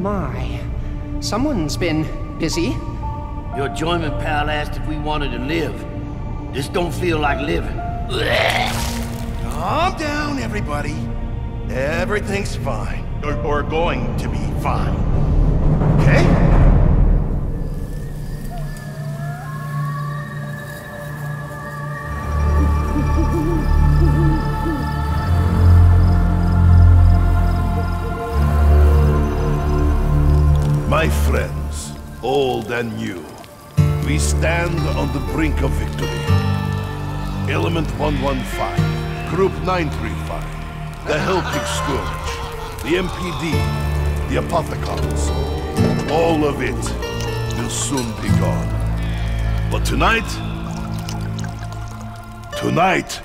my. Someone's been busy. Your journeyman pal asked if we wanted to live. This don't feel like living. Calm down, everybody. Everything's fine. Or, or going to be fine. Old and new, we stand on the brink of victory. Element 115, Group 935, the Hellpig Scourge, the MPD, the Apothicons. All of it will soon be gone. But tonight, tonight,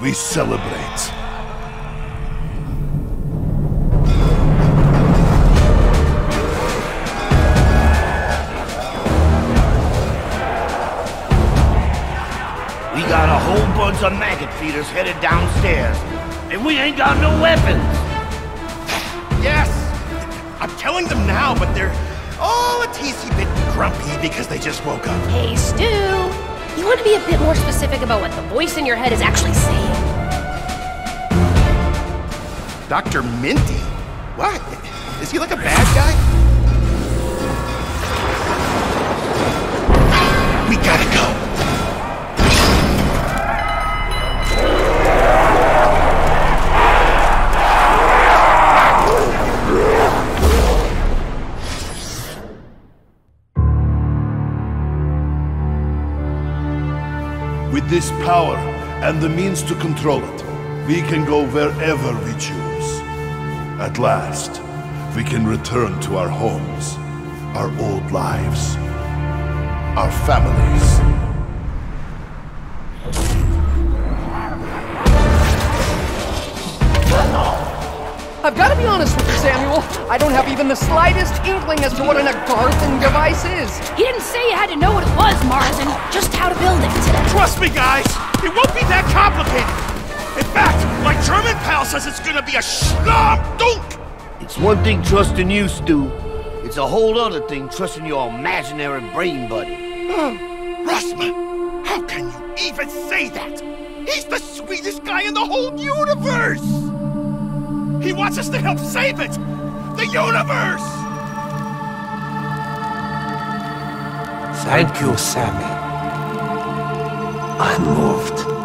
we celebrate. Bunch of maggot feeders headed downstairs. And we ain't got no weapons. Yes! I'm telling them now, but they're all a teensy bit grumpy because they just woke up. Hey, Stu! You want to be a bit more specific about what the voice in your head is actually saying? Dr. Minty? What? Is he like a bad guy? This power and the means to control it, we can go wherever we choose. At last, we can return to our homes, our old lives, our families. I've got to be honest Samuel. I don't have even the slightest inkling as to what an Agarthan device is. He didn't say you had to know what it was, Marlton, just how to build it. Trust me, guys! It won't be that complicated! In fact, my German pal says it's gonna be a schlom dunk! It's one thing trusting you, Stu. It's a whole other thing trusting your imaginary brain buddy. Russman, how can you even say that? He's the sweetest guy in the whole universe! He wants us to help save it! The universe! Thank you, Sammy. I'm moved.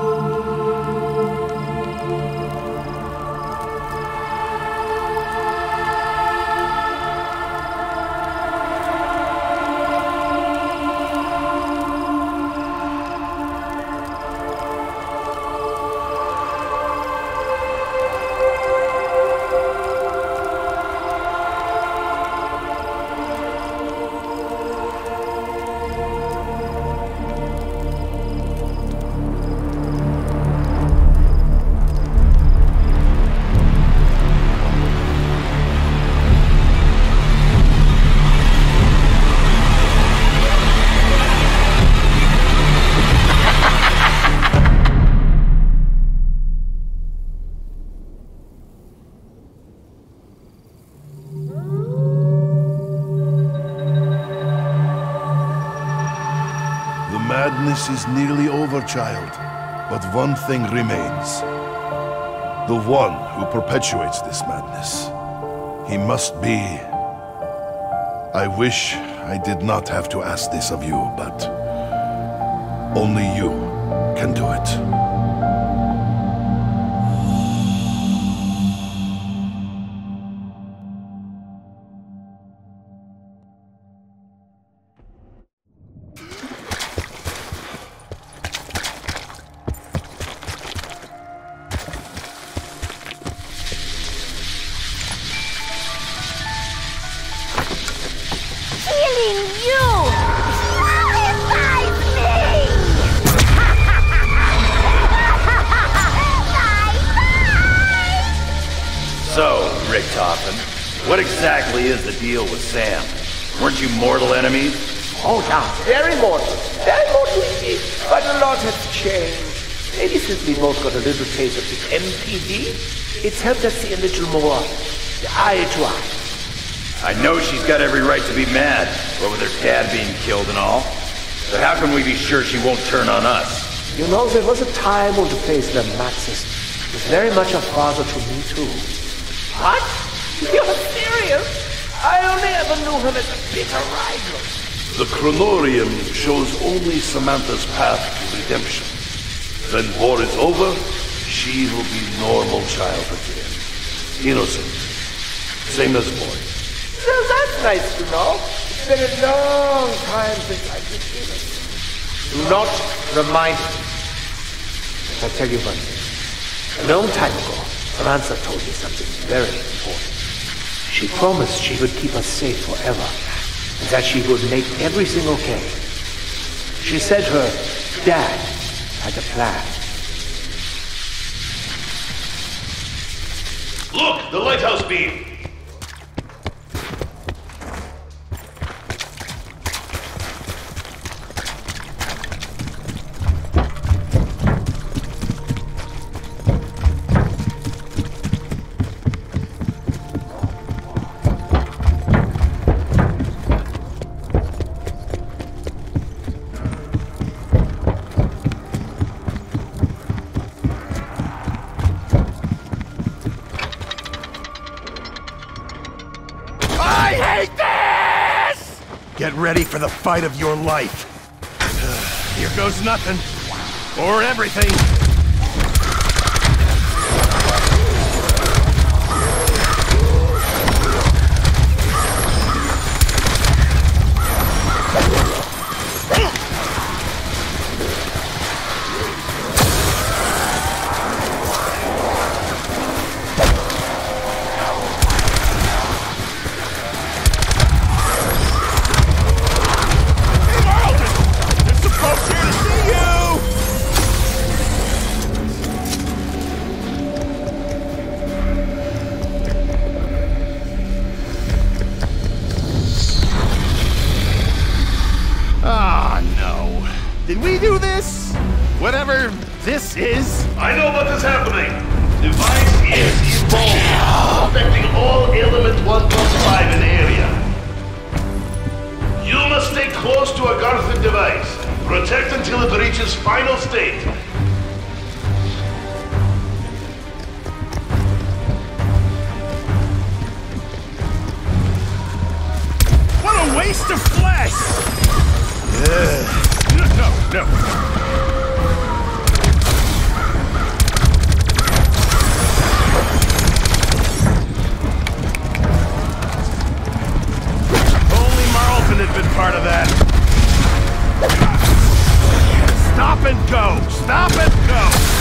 Child. But one thing remains. The one who perpetuates this madness. He must be... I wish I did not have to ask this of you, but... Only you can do it. Little taste of the MPD, it's helped us see a little more eye to eye. I know she's got every right to be mad, what with her dad being killed and all. But how can we be sure she won't turn on us? You know, there was a time when the face of Maxis was very much a father to me, too. What? You're serious? I only ever knew him as a bitter rival. The Kronorium shows only Samantha's path to redemption. When war is over, she will be normal child again. Innocent. Same as boy. Well, that's nice to know. It's been a long time since I've been innocent. Do not remind me. I'll tell you one thing. A long time ago, Samantha told me something very important. She promised she would keep us safe forever, and that she would make everything okay. She said her dad had a plan. Look, the lighthouse beam. Fight of your life. Here goes nothing. Or everything. Must stay close to Agarthan device. Protect until it reaches final state. What a waste of flesh! Ugh. No, no. have been part of that. Stop and go! Stop and go!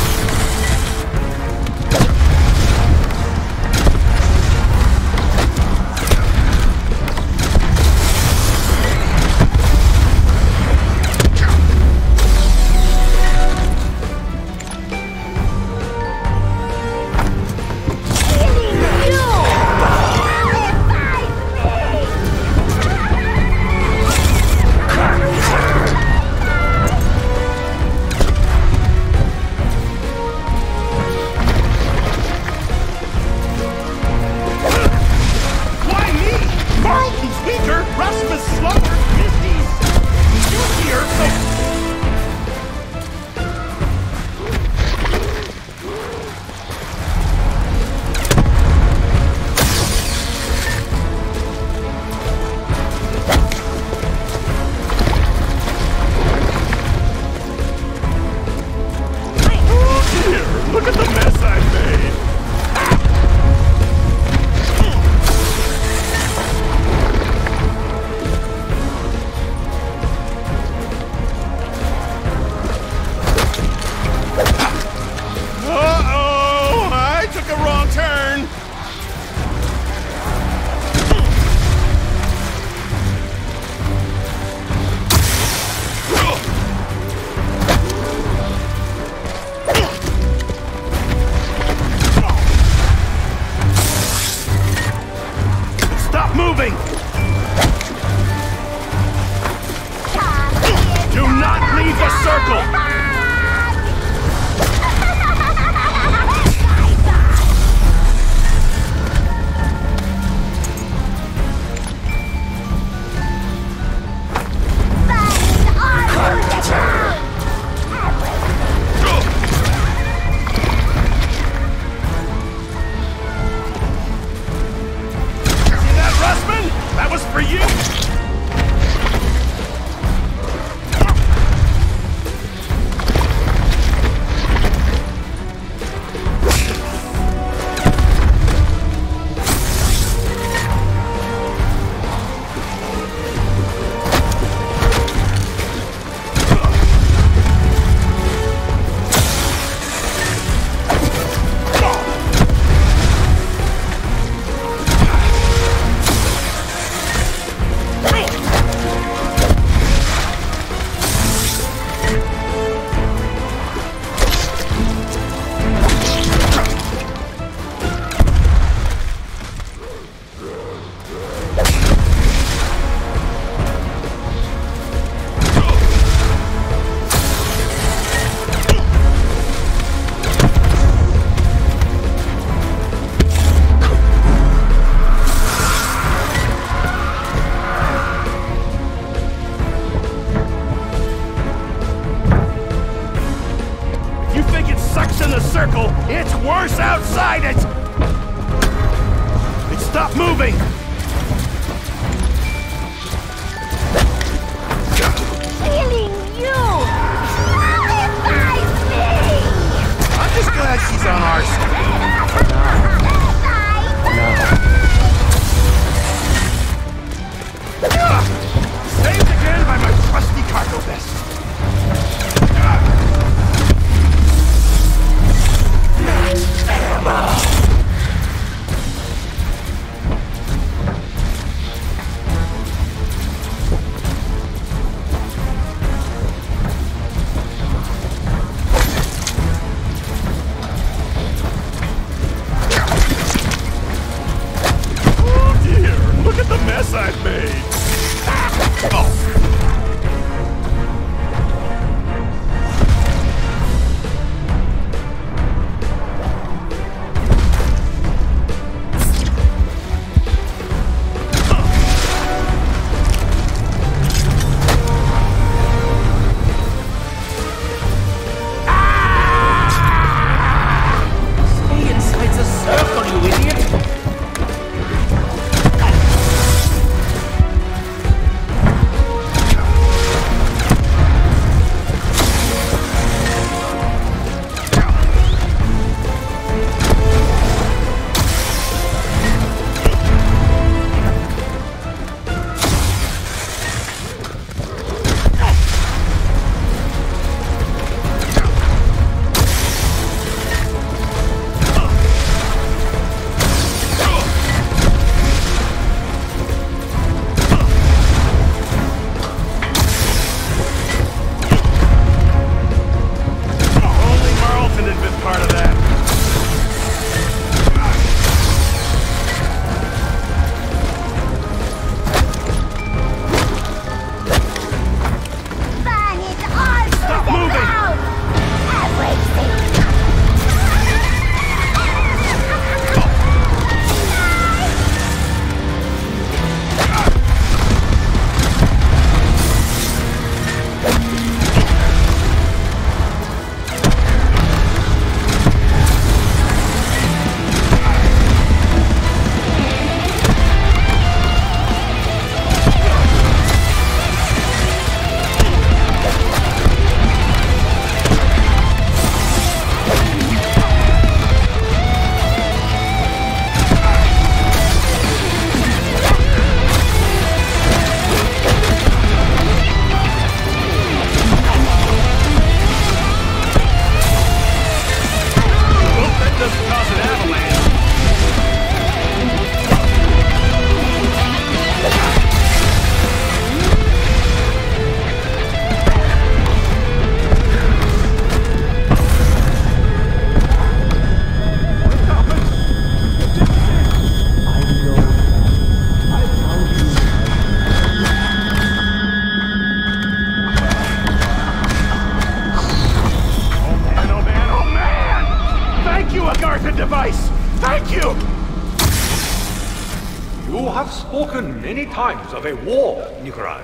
Times of a war, Nikolai.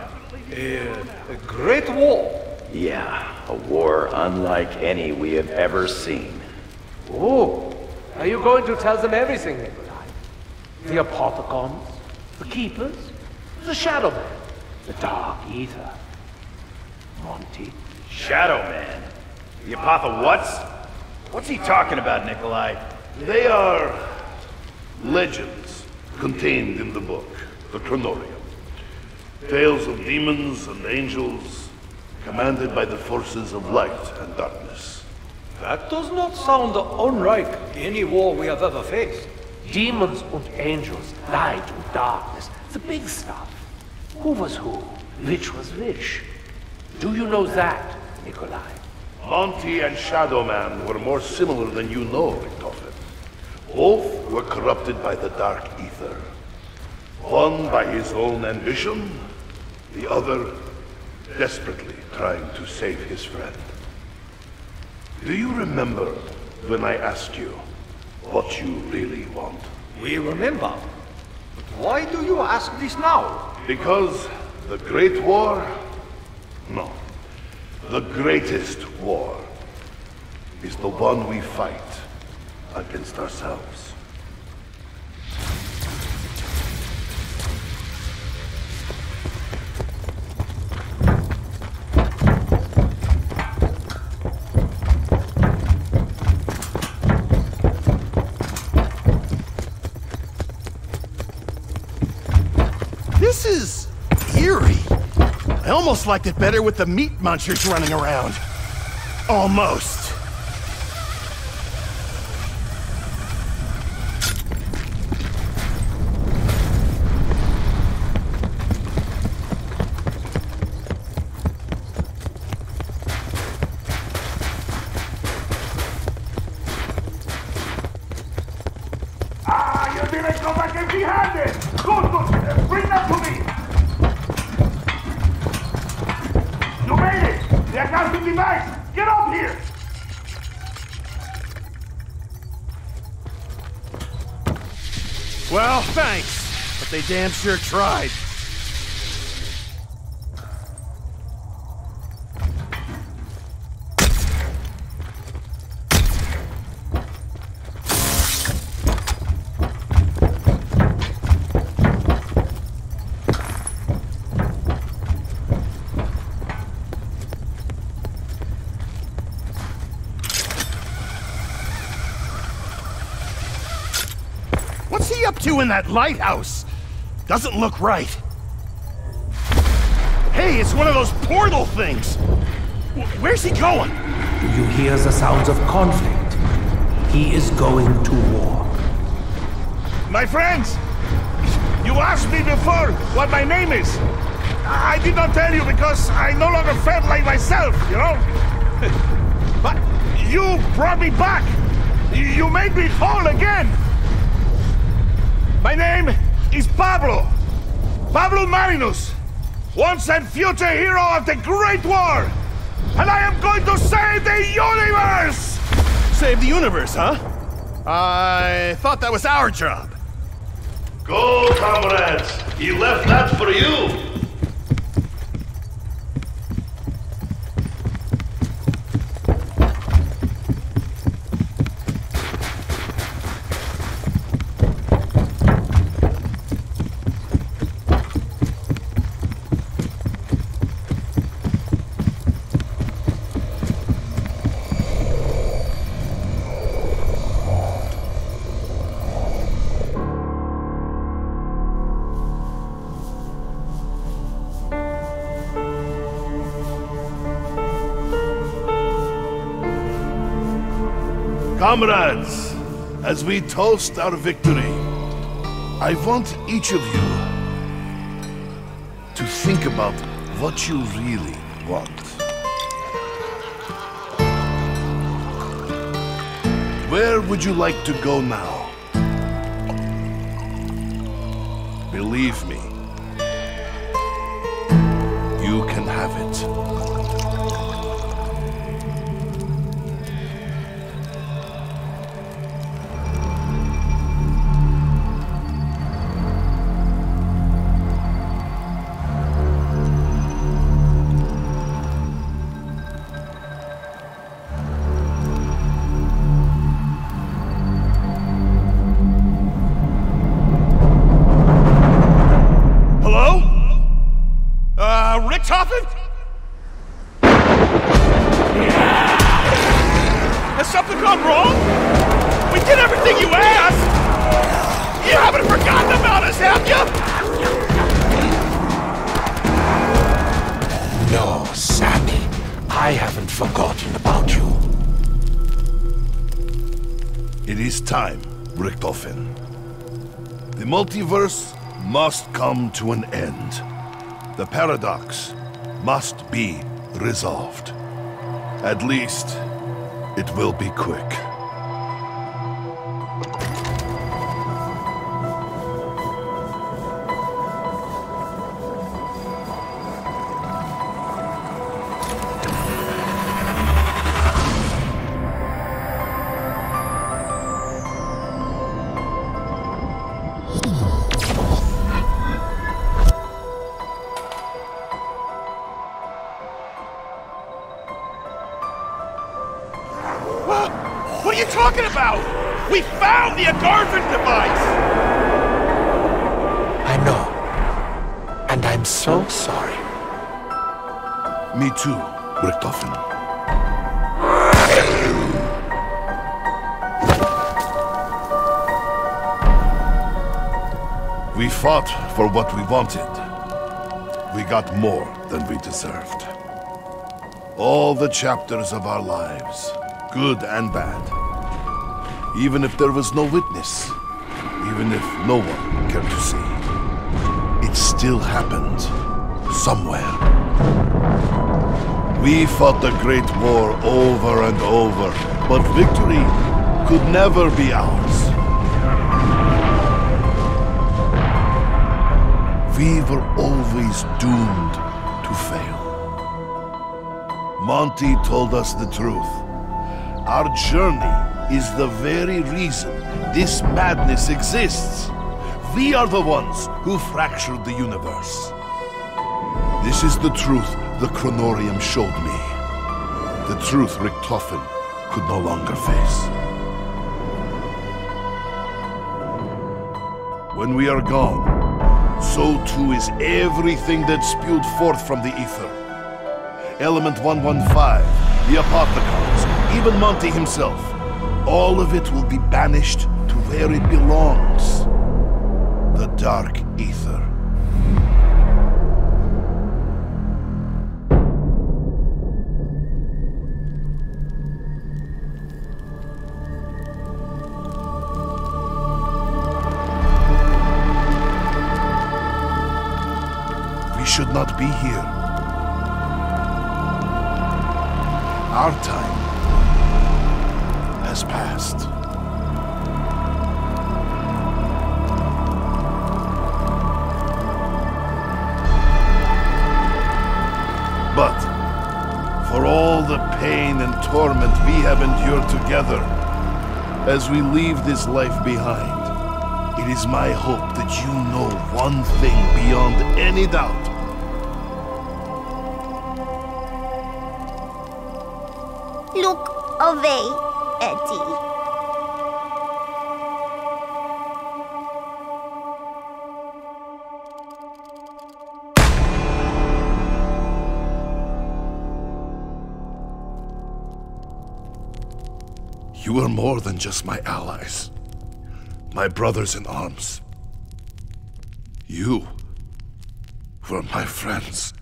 A, a great war. Yeah, a war unlike any we have ever seen. Oh, are you going to tell them everything, Nikolai? The Apothicons, the Keepers, the Shadow Man, the Dark Ether, Monty. Shadow Man? The Apotha what's? What's he talking about, Nikolai? They are legends contained in the book, the Kronorium. Tales of demons and angels commanded by the forces of light and darkness. That does not sound unlike any war we have ever faced. Demons and angels, light and darkness, the big stuff. Who was who? Which was which? Do you know that, Nikolai? Monty and Shadow Man were more similar than you know, Richtofen. Both were corrupted by the Dark Ether. One by his own ambition, the other desperately trying to save his friend. Do you remember when I asked you what you really want? We remember. But why do you ask this now? Because the Great War? No. The greatest war is the one we fight against ourselves. Almost liked it better with the meat munchers running around. Almost. Ah, you didn't come back empty-handed! Good, good! Bring that to me! Made it! The accounting device! Get up here! Well, thanks. But they damn sure tried. What's that lighthouse? Doesn't look right. Hey, it's one of those portal things. Wh- Where's he going? Do you hear the sounds of conflict? He is going to war. My friends! You asked me before what my name is. I did not tell you because I no longer felt like myself, you know? but you brought me back! You made me whole again! My name is Pablo. Pablo Marinus. Once and future hero of the Great War. And I am going to save the universe! Save the universe, huh? I thought that was our job. Go, comrades! He left that for you! Comrades, as we toast our victory, I want each of you to think about what you really want. Where would you like to go now? Believe me, you can have it. It is time, Richtofen. The multiverse must come to an end. The paradox must be resolved. At least, it will be quick. Me too, Richtofen. We fought for what we wanted. We got more than we deserved. All the chapters of our lives, good and bad. Even if there was no witness, even if no one cared to see. It still happened. Somewhere. We fought the Great War over and over, but victory could never be ours. We were always doomed to fail. Monty told us the truth. Our journey is the very reason this madness exists. We are the ones who fractured the universe. This is the truth the Kronorium showed me. The truth Richtofen could no longer face. When we are gone, so too is everything that spewed forth from the ether. Element 115, the Apothicons, even Monty himself. All of it will be banished to where it belongs. The Dark not be here. Our time has passed. But for all the pain and torment we have endured together, as we leave this life behind, it is my hope that you know one thing beyond any doubt. Eddie. You are more than just my allies. My brothers in arms. You were my friends.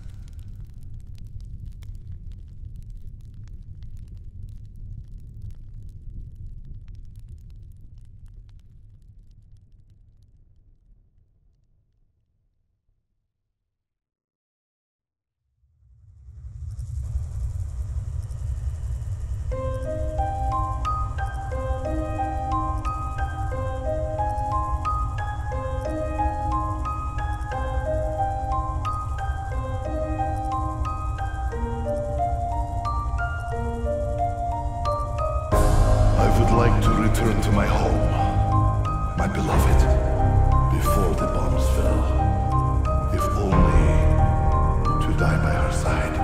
Die by her side.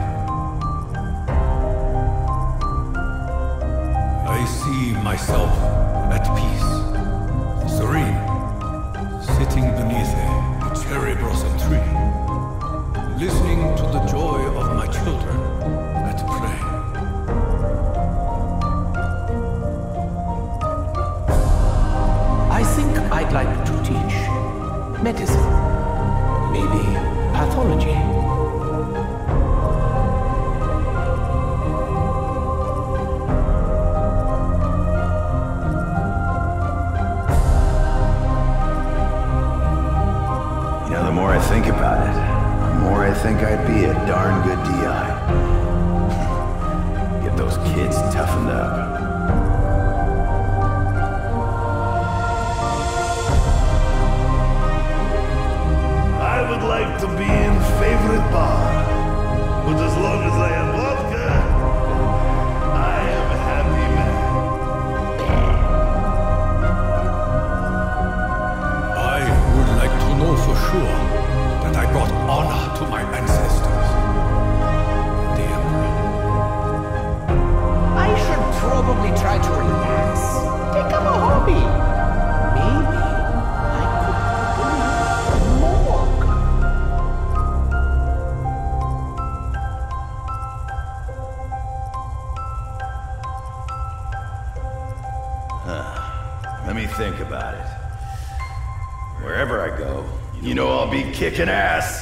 I see myself kicking ass.